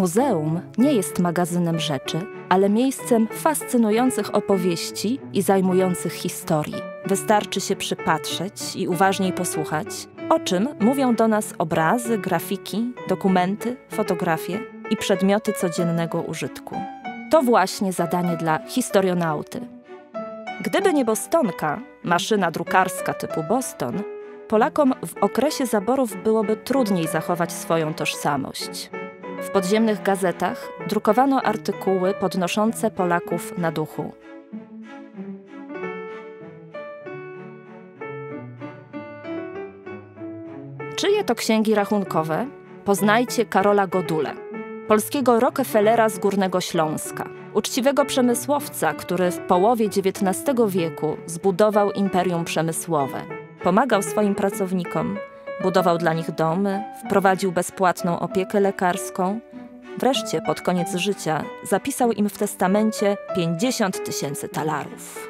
Muzeum nie jest magazynem rzeczy, ale miejscem fascynujących opowieści i zajmujących historii. Wystarczy się przypatrzeć i uważniej posłuchać, o czym mówią do nas obrazy, grafiki, dokumenty, fotografie i przedmioty codziennego użytku. To właśnie zadanie dla historionauty. Gdyby nie Bostonka, maszyna drukarska typu Boston, Polakom w okresie zaborów byłoby trudniej zachować swoją tożsamość. W podziemnych gazetach drukowano artykuły podnoszące Polaków na duchu. Czyje to księgi rachunkowe? Poznajcie Karola Godule, polskiego Rockefellera z Górnego Śląska, uczciwego przemysłowca, który w połowie XIX wieku zbudował imperium przemysłowe. Pomagał swoim pracownikom, budował dla nich domy, wprowadził bezpłatną opiekę lekarską. Wreszcie pod koniec życia zapisał im w testamencie 50 tysięcy talarów.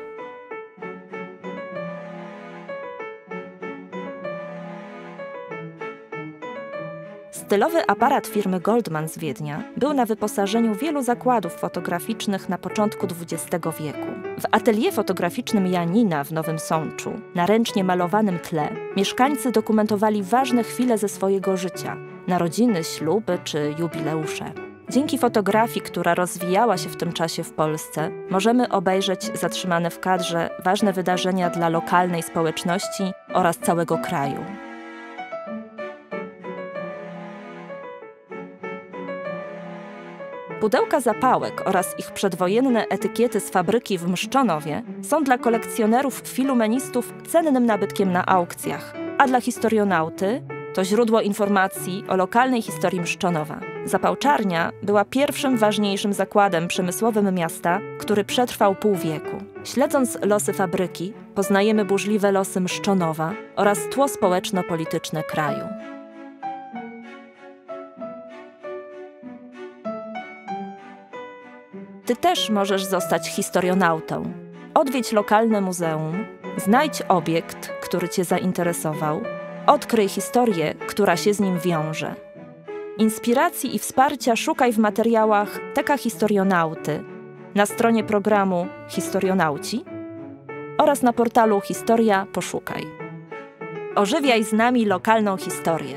Stylowy aparat firmy Goldman z Wiednia był na wyposażeniu wielu zakładów fotograficznych na początku XX wieku. W atelier fotograficznym Janina w Nowym Sączu, na ręcznie malowanym tle, mieszkańcy dokumentowali ważne chwile ze swojego życia narodziny, śluby czy jubileusze. Dzięki fotografii, która rozwijała się w tym czasie w Polsce, możemy obejrzeć zatrzymane w kadrze ważne wydarzenia dla lokalnej społeczności oraz całego kraju. Pudełka zapałek oraz ich przedwojenne etykiety z fabryki w Mszczonowie są dla kolekcjonerów filumenistów cennym nabytkiem na aukcjach, a dla historionauty to źródło informacji o lokalnej historii Mszczonowa. Zapałczarnia była pierwszym ważniejszym zakładem przemysłowym miasta, który przetrwał pół wieku. Śledząc losy fabryki, poznajemy burzliwe losy Mszczonowa oraz tło społeczno-polityczne kraju. Ty też możesz zostać historionautą. Odwiedź lokalne muzeum, znajdź obiekt, który Cię zainteresował, odkryj historię, która się z nim wiąże. Inspiracji i wsparcia szukaj w materiałach Teka Historionauty, na stronie programu Historionauci oraz na portalu Historia Poszukaj. Ożywiaj z nami lokalną historię.